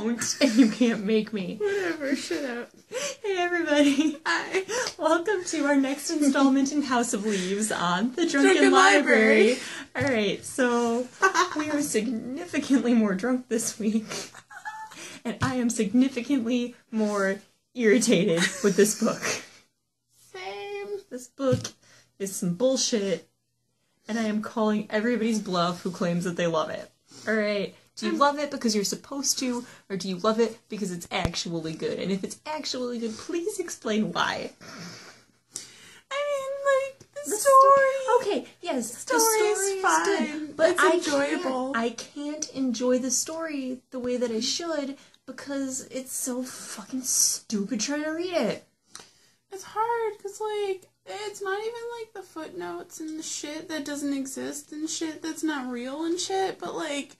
won't, and you can't make me. Whatever, shut up. Hey everybody, Hi. welcome to our next installment in House of Leaves on the Drunken, Drunken Library. Library. Alright, so we are significantly more drunk this week, and I am significantly more irritated with this book. Same. This book is some bullshit, and I am calling everybody's bluff who claims that they love it. Alright, do you love it because you're supposed to, or do you love it because it's actually good? And if it's actually good, please explain why. I mean, like, the, The story. Okay, yes, story the story is fine. good, but It's I enjoyable. Can't, I can't enjoy the story the way that I should because it's so fucking stupid trying to read it. It's hard because, like, it's not even like the footnotes and the shit that doesn't exist and shit that's not real and shit, but like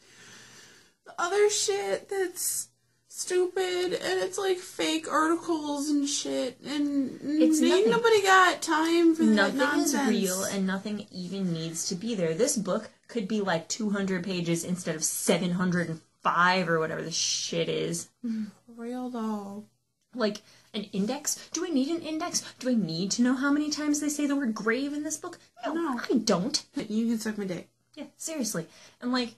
other shit that's stupid and it's like fake articles and shit and It's ain't nothing. nobody got time for that Nothing nonsense. is real and nothing even needs to be there. This book could be like 200 pages instead of 705 or whatever the shit is. real though. Like an index? Do I need an index? Do I need to know how many times they say the word grave in this book? No, No. I don't. You can suck my dick. Yeah, seriously. And like,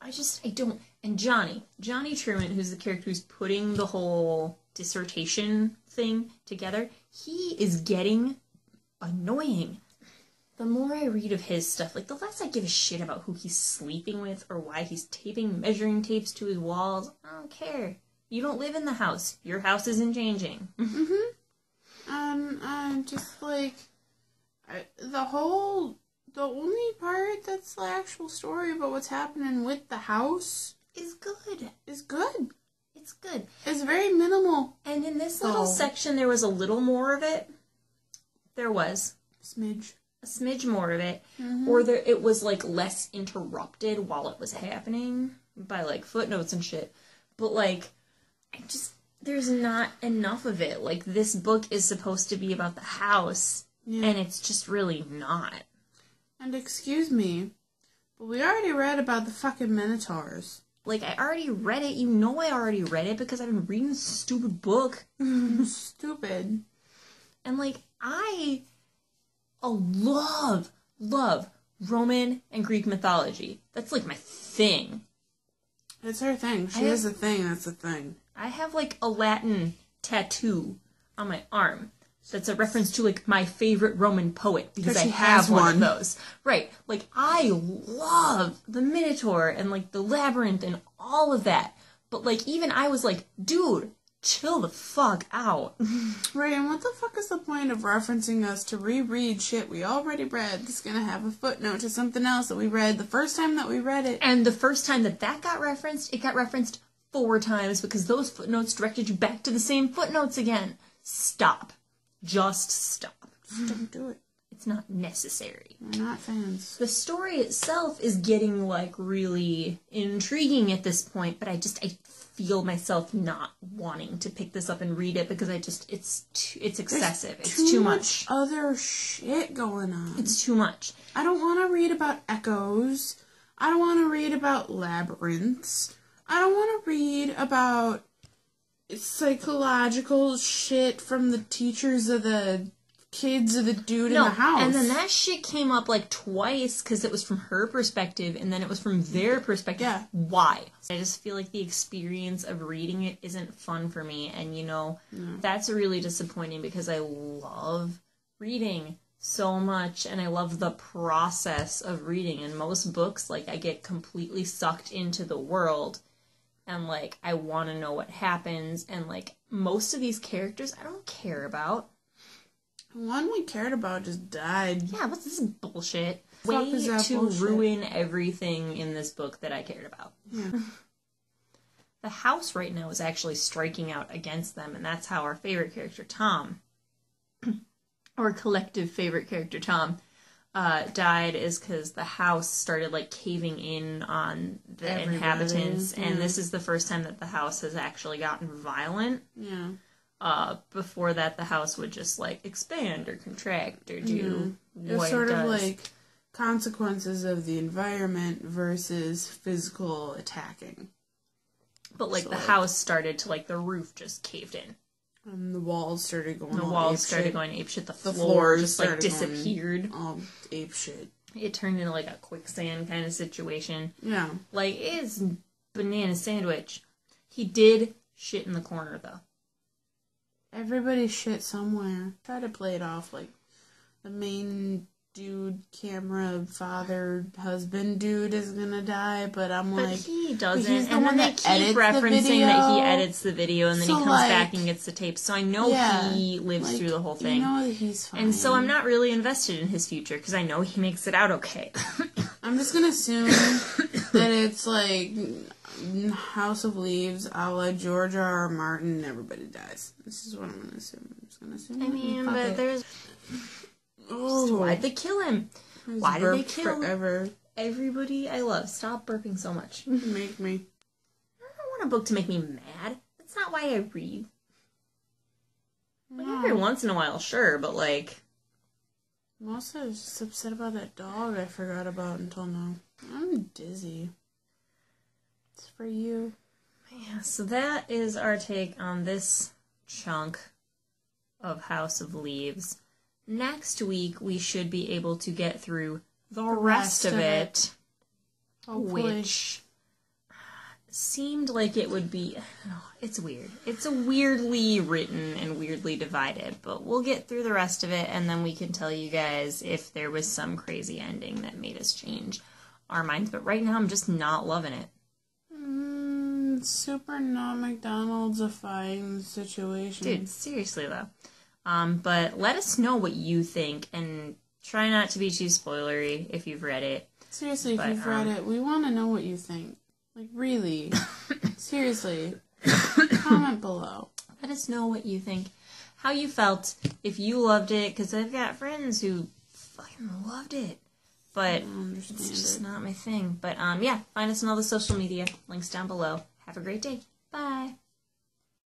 I just, I don't. And Johnny, Johnny Truant, who's the character who's putting the whole dissertation thing together, he is getting annoying. The more I read of his stuff, like the less I give a shit about who he's sleeping with or why he's taping measuring tapes to his walls. I don't care. You don't live in the house. Your house isn't changing. Um, uh, just like I, the whole, the only part that's the actual story about what's happening with the house It's good. is good. It's good. It's very minimal. And in this little Oh. section, there was a little more of it. There was. Smidge. a smidge more of it Mhm. or there it was like less interrupted while it was happening by like footnotes and shit but like i just there's not enough of it like this book is supposed to be about the house Yeah. and it's just really not And excuse me, but we already read about the fucking minotaurs. Like i already read it you know i already read it because i've been reading this stupid book Stupid. and like i love love roman and greek mythology that's like my thing It's her thing. She I has a thing. That's a thing. I have like a Latin tattoo on my arm that's a reference to like my favorite Roman poet because 'Cause I have one. one. of those. Right. Like I love the Minotaur and like the labyrinth and all of that. But like even I was like, dude, chill the fuck out. Right, and what the fuck is the point of referencing us to reread shit we already read that's gonna have a footnote to something else that we read the first time that we read it? and the first time that that got referenced, it got referenced four times because those footnotes directed you back to the same footnotes again. Stop. Just stop. Just don't do it. It's not necessary. We're not fans. the story itself is getting like really intriguing at this point but i just i feel myself not wanting to pick this up and read it because i just it's too, it's excessive it's too, much. other shit going on. it's too much I don't want to read about echoes. I don't want to read about labyrinths. I don't want to read about psychological shit from the teachers of the kids of the dude in the house. and then that shit came up like twice because it was from her perspective and then it was from their perspective Yeah. why i just feel like the experience of reading it isn't fun for me and you know that's really disappointing because i love reading so much and i love the process of reading and most books like i get completely sucked into the world and like i want to know what happens and like most of these characters i don't care about one we cared about just died. yeah, what's this bullshit? Way to bullshit? ruin everything in this book that I cared about. Yeah. The house right now is actually striking out against them, and that's how our favorite character, Tom, our collective favorite character, Tom, uh, died is because the house started like caving in on the Everybody, inhabitants, and this is the first time that the house has actually gotten violent. Yeah. Uh, before that, the house would just like expand or contract or do It's what sort it of like consequences of the environment versus physical attacking. But like So, the like- house started to like the roof just caved in. And the walls started going. The walls started shit. going apeshit. The, The floor floors just like disappeared. all ape shit. It turned into like a quicksand kind of situation. Yeah. Like it's banana sandwich. He did shit in the corner though. Everybody shit somewhere. Try to play it off like the main dude, camera, father, husband dude is gonna die, but I'm But like, he doesn't. he's the and then one they that keep edits the referencing that he edits the video and then So, he comes like- back and gets the tape. So I know Yeah, he lives like, through the whole you thing. know he's fine. and so I'm not really invested in his future because I know he makes it out okay. I'm just gonna assume that it's like House of Leaves, a la George R. R. Martin, everybody dies. This is what I'm gonna assume. I'm just gonna assume. I mean, but there's why'd they kill him? Why did they kill- forever? Everybody I love, stop burping so much. Make me. I don't want a book to make me mad. That's not why I read. Like, every hmm. once in a while, sure, but like, Mostly I was just upset about that dog I forgot about until now. I'm dizzy. It's for you. yeah. So that is our take on this chunk of House of Leaves. Next week we should be able to get through the, rest, rest of it. it. Which seemed like it would be it's weird it's a weirdly written and weirdly divided but we'll get through the rest of it and then we can tell you guys if there was some crazy ending that made us change our minds but right now i'm just not loving it Mm, super not McDonald's-ifying situation. dude seriously though um, but let us know what you think and try not to be too spoilery if you've read it Seriously, But, if you've read um, it, we want to know what you think. Like, really. Seriously. Comment below. let us know what you think how you felt if you loved it because i've got friends who fucking loved it but I don't understand it's just it. not my thing but um yeah find us on all the social media links down below have a great day bye